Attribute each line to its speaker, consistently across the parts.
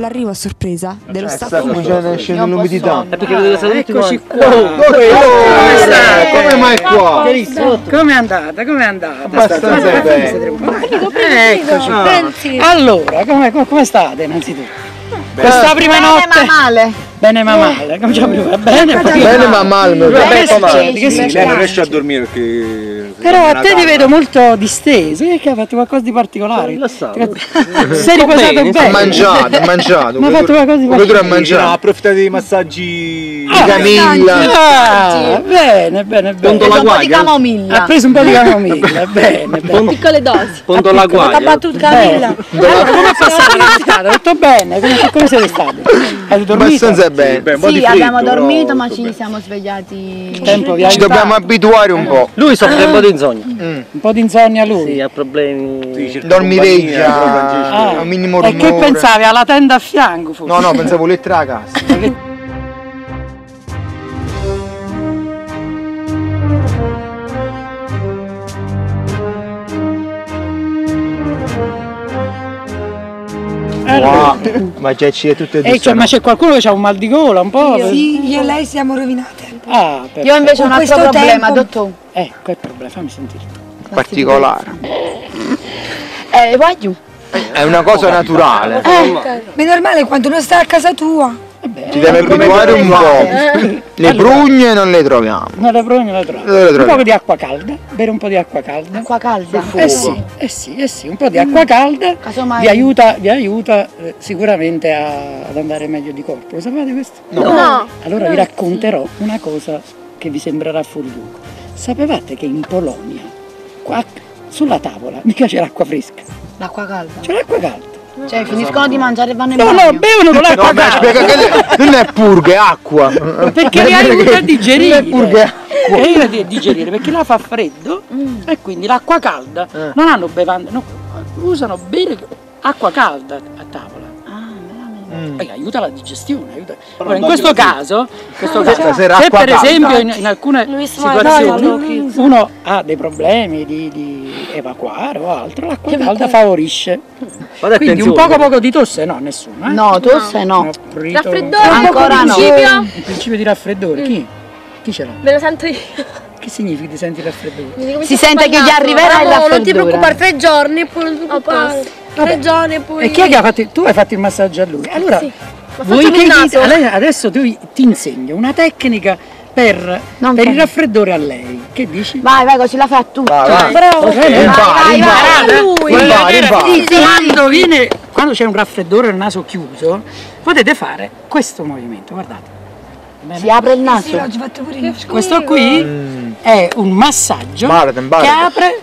Speaker 1: con l'arrivo a sorpresa dello
Speaker 2: Eh,
Speaker 1: staff
Speaker 2: sta cominciando a scendere l'umidità.
Speaker 3: È perché vedete stare tutti
Speaker 4: Eccoci qua.
Speaker 2: Dove?
Speaker 4: Come stai?
Speaker 2: Come mai qua?
Speaker 4: Come è andata? Come è andata?
Speaker 2: Abbastanza bene.
Speaker 4: Eccoci qua. Allora, come, come- come state innanzitutto? Questa prima notte.
Speaker 5: ma male.
Speaker 4: Bene ma male. Cominciamo prima. Bene,
Speaker 2: Bene ma male, mio
Speaker 4: Vabbè,
Speaker 2: caro.
Speaker 4: che che si
Speaker 6: Lei non riesce a dormire perché...
Speaker 4: Però a te ti vedo molto disteso, eh, che hai fatto qualcosa di particolare.
Speaker 3: Rilassato.
Speaker 4: Sei riposato
Speaker 3: bene,
Speaker 4: bene.
Speaker 2: Ha mangiato, ha mangiato.
Speaker 4: Ma ha fatto qualcosa di
Speaker 2: Come tu hai
Speaker 6: No,
Speaker 2: mangiato?
Speaker 6: approfitta dei massaggi...
Speaker 2: Di Camilla.
Speaker 4: Ah, bene, bene,
Speaker 3: Ponto
Speaker 4: bene.
Speaker 3: la
Speaker 5: Un po' di
Speaker 3: guaglia.
Speaker 4: Ha
Speaker 5: camomilla.
Speaker 4: preso un po' di camomilla, bene, bene.
Speaker 7: Piccole dosi.
Speaker 3: Ponto la guaglia.
Speaker 4: Bene. Allora, come è passata la nottata? Tutto bene? Come, come siete stati? Avete dormito?
Speaker 2: Abbastanza bene.
Speaker 5: Sì,
Speaker 6: freddo,
Speaker 5: abbiamo dormito, ma ci siamo svegliati.
Speaker 4: Ha
Speaker 2: Ci dobbiamo abituare un po'.
Speaker 3: Lui soffre un po' di insonnia.
Speaker 4: Un po' di insonnia lui?
Speaker 3: Sì, ha problemi.
Speaker 6: Sì, compagnia, però
Speaker 4: Ah,
Speaker 2: un minimo
Speaker 4: e
Speaker 2: rumore.
Speaker 4: che pensavi? Alla tenda a fianco forse?
Speaker 2: No, no, pensavo lettere a casa.
Speaker 4: Allora,
Speaker 2: Ma c'è c'è tutte e
Speaker 4: eh,
Speaker 2: due.
Speaker 4: cioè, ma c'è qualcuno che ha un mal di gola, un po'?
Speaker 8: Sì, io e lei siamo rovinate.
Speaker 4: Ah, perfetto.
Speaker 5: Io invece ho un altro problema,
Speaker 8: tempo-
Speaker 5: dottor.
Speaker 4: Ecco il problema, fammi sentire.
Speaker 2: particolare.
Speaker 5: Eh, voglio.
Speaker 2: È una cosa naturale.
Speaker 8: Ma è normale quando non stai a casa tua.
Speaker 2: Ci deve abituare un po'. Le prugne non le troviamo.
Speaker 4: Non le non le trovi.
Speaker 2: Non le
Speaker 4: Un
Speaker 2: troviamo.
Speaker 4: po' di acqua calda, bere un po' di acqua calda.
Speaker 5: Acqua calda.
Speaker 4: Eh sì, eh sì, eh sì, un po' di acqua calda
Speaker 5: Casomai-
Speaker 4: vi aiuta, vi aiuta eh, sicuramente a- ad andare meglio di corpo. Lo sapete questo?
Speaker 7: No.
Speaker 4: Allora vi racconterò una cosa che vi sembrerà fuori luogo. Sapevate che in Polonia, qua sulla tavola, mica c'è l'acqua fresca,
Speaker 5: L'acqua calda.
Speaker 4: c'è l'acqua calda.
Speaker 5: Cioè, finiscono di mangiare e vanno in
Speaker 4: No,
Speaker 5: bagno.
Speaker 4: no, bevono con l'acqua
Speaker 2: No, ma spiega che le- non è purga, è acqua.
Speaker 4: Perché li aiuta a digerire.
Speaker 2: Non è purga, è
Speaker 4: E aiuta a digerire perché là fa freddo e quindi l'acqua calda non hanno bevande, no, usano bere acqua calda a tavola. E aiuta la digestione. Aiuta. Ora, in questo caso, questo caso se per esempio in, in alcune situazioni. Uno ha dei problemi di, di evacuare o altro, l'acqua calda favorisce. Quindi un poco poco di tosse no, nessuno. Eh?
Speaker 5: No, tosse no.
Speaker 4: Prurito-
Speaker 7: Raffreddore,
Speaker 5: Ancora no.
Speaker 7: principio.
Speaker 4: Il principio di raffreddore, chi? Chi ce l'ha?
Speaker 7: Me lo sento io.
Speaker 4: Che significa ti senti raffreddore?
Speaker 5: Si sente che gli arriverà il
Speaker 7: No, non ti
Speaker 5: raffreddore.
Speaker 7: preoccupare, tre giorni e poi non ti preoccupare. Tre giorni e poi...
Speaker 4: E chi è che ha fatto? Tu hai fatto il massaggio a lui. Allora,
Speaker 7: Sì. Ma
Speaker 4: vuoi che lei- adesso tu, ti insegno una tecnica per, per il
Speaker 5: fa-
Speaker 4: raffreddore a lei. Che dici?
Speaker 5: Vai, vai, così la fai a tutti.
Speaker 2: Vai, vai.
Speaker 4: Bravo, vai,
Speaker 7: lui.
Speaker 2: Impari, impari.
Speaker 4: Quando, viene, quando c'è un raffreddore al naso chiuso, potete fare questo movimento, guardate. Bene?
Speaker 5: Si apre il
Speaker 8: Sì,
Speaker 5: naso.
Speaker 8: io.
Speaker 4: Questo qui è un massaggio
Speaker 2: Barate, barate.
Speaker 4: che apre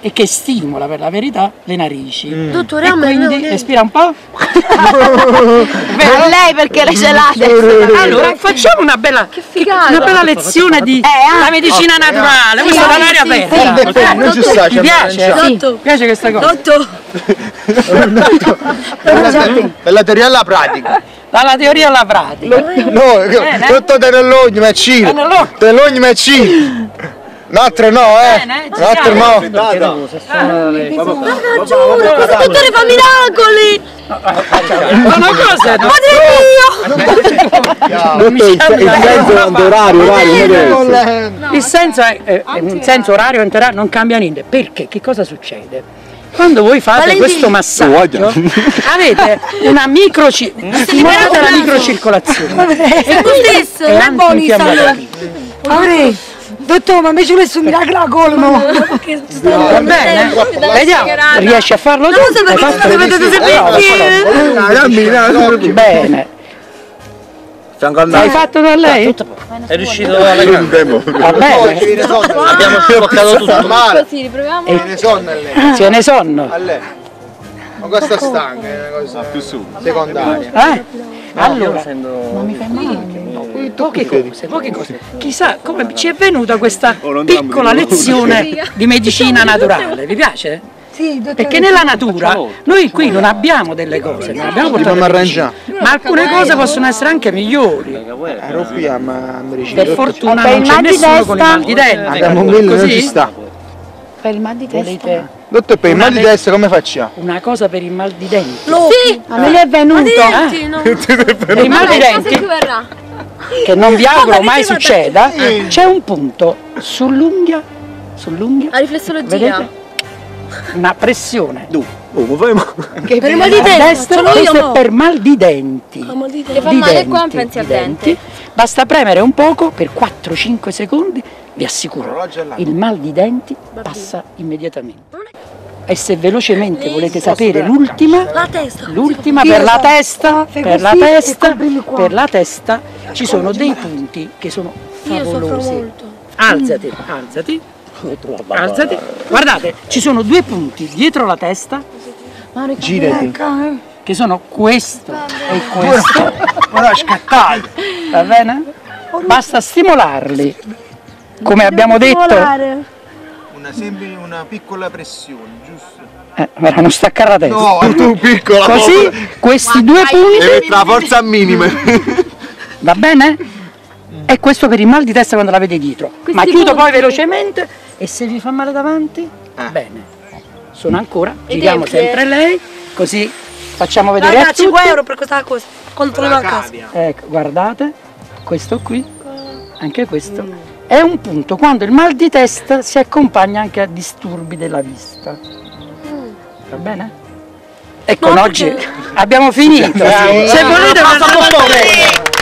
Speaker 4: e che stimola per la verità le narici.
Speaker 7: Dottore,
Speaker 4: E quindi
Speaker 7: no,
Speaker 4: respira un po'.
Speaker 5: A lei perché le gelate.
Speaker 4: Allora facciamo una bella,
Speaker 7: figata.
Speaker 4: una bella lezione di
Speaker 5: ah.
Speaker 4: la medicina naturale, questa è l'aria
Speaker 2: Eh,
Speaker 4: aperta.
Speaker 2: non ci sta,
Speaker 4: Ti
Speaker 2: c'è
Speaker 4: piace? Ti piace questa cosa?
Speaker 2: Per la teoria alla pratica.
Speaker 4: Dalla teoria alla pratica.
Speaker 2: No, tutto dell'ogni, ma ci.
Speaker 4: Dell'ogni.
Speaker 2: Dell'ogni, ma ci. L'altro no, eh.
Speaker 4: Bene,
Speaker 2: L'altro
Speaker 4: siamo.
Speaker 2: no.
Speaker 7: Ma giuro, questo dottore fa miracoli!
Speaker 4: Sono cose, no?
Speaker 6: orario,
Speaker 4: Il senso è, è- è un senso orario interario non cambia niente. Perché? Che cosa succede? Quando voi fate
Speaker 7: Valentino.
Speaker 4: questo massaggio avete una micro stimolate la microcircolazione
Speaker 7: E tu stesso!
Speaker 4: e antinfiammatoria.
Speaker 8: Dottore, ma invece questo miracolo a colmo.
Speaker 4: Va bene? Vediamo, riesci a farlo tu?
Speaker 7: Non
Speaker 4: Hai
Speaker 7: so
Speaker 4: fatto?
Speaker 7: perché vedete se perché!
Speaker 2: Bene.
Speaker 4: L'hai fatto da lei?
Speaker 3: È riuscito alla grande.
Speaker 4: Va bene,
Speaker 3: Abbiamo sbloccato tutto.
Speaker 7: Riproviamo.
Speaker 2: Ne sonno a lei.
Speaker 4: ce ne sonno.
Speaker 2: Ma questa stanca è una cosa
Speaker 6: Più su.
Speaker 2: secondaria.
Speaker 4: Eh? Allora,
Speaker 2: Qui
Speaker 4: poche
Speaker 2: tocchi
Speaker 4: cose, poche cose. Chissà come ci è venuta questa
Speaker 6: Oh, non
Speaker 4: piccola lezione di medicina naturale, vi piace?
Speaker 8: Sì, dottore.
Speaker 4: Perché nella natura noi qui non abbiamo delle cose, non abbiamo portato
Speaker 2: Dobbiamo
Speaker 4: medicina, ma alcune cose possono essere anche migliori.
Speaker 2: Ero qui a ma- a
Speaker 4: Per fortuna non
Speaker 5: il
Speaker 4: c'è
Speaker 5: mal di
Speaker 4: nessuno con i
Speaker 5: testa?
Speaker 4: mal di dente.
Speaker 2: Abbiamo un mille non ci
Speaker 4: Così?
Speaker 2: sta.
Speaker 5: Per il mal di testa.
Speaker 2: Dottore, per il mal di testa come facciamo?
Speaker 4: una cosa per il mal di denti?
Speaker 7: Sì,
Speaker 5: A me gli è venuto.
Speaker 7: denti, no.
Speaker 4: Per il mal di denti,
Speaker 7: Che
Speaker 4: che non vi auguro
Speaker 7: ma
Speaker 4: mai
Speaker 7: che
Speaker 4: succeda, c'è un punto sull'unghia, sull'unghia,
Speaker 7: La riflessologia.
Speaker 4: vedete? Una pressione.
Speaker 6: Tu, oh, ma fai ma...
Speaker 7: Per il mal di denti,
Speaker 4: questo è
Speaker 7: no.
Speaker 4: per mal di denti.
Speaker 7: Ah, mal di
Speaker 5: Che fa
Speaker 4: di
Speaker 5: male
Speaker 4: denti,
Speaker 5: qua, pensi al
Speaker 4: denti.
Speaker 5: dente.
Speaker 4: Basta premere un poco per 4-5 secondi, vi assicuro, il mal di denti passa immediatamente. E se velocemente volete sapere l'ultima, l'ultima per la testa, per la testa, per la testa ci sono dei punti che sono favolosi.
Speaker 7: molto.
Speaker 4: Alzati, alzati. Alzati. Guardate, ci sono due punti dietro la testa
Speaker 2: Girati.
Speaker 4: che sono questo e questo.
Speaker 2: Ora scattare.
Speaker 4: Va bene? Basta stimolarli. Come abbiamo detto,
Speaker 2: Una, sempre una piccola pressione, giusto?
Speaker 4: eh, non staccare la testa.
Speaker 2: No, tu piccola.
Speaker 4: Così questi due punti,
Speaker 2: Deve la forza minima.
Speaker 4: va bene? E questo per il mal di testa quando la vede dietro. Ma chiudo poi velocemente e se vi fa male davanti, bene. Sono ancora, giriamo sempre lei, così facciamo vedere a
Speaker 8: Raga,
Speaker 4: tutti.
Speaker 8: 5 euro per questa cosa. Quando torniamo a casa.
Speaker 4: Ecco, guardate, questo qui, anche questo, è un punto quando il mal di testa si accompagna anche a disturbi della vista. Va bene? E con oggi abbiamo finito. Se volete, volta-
Speaker 7: Grazie.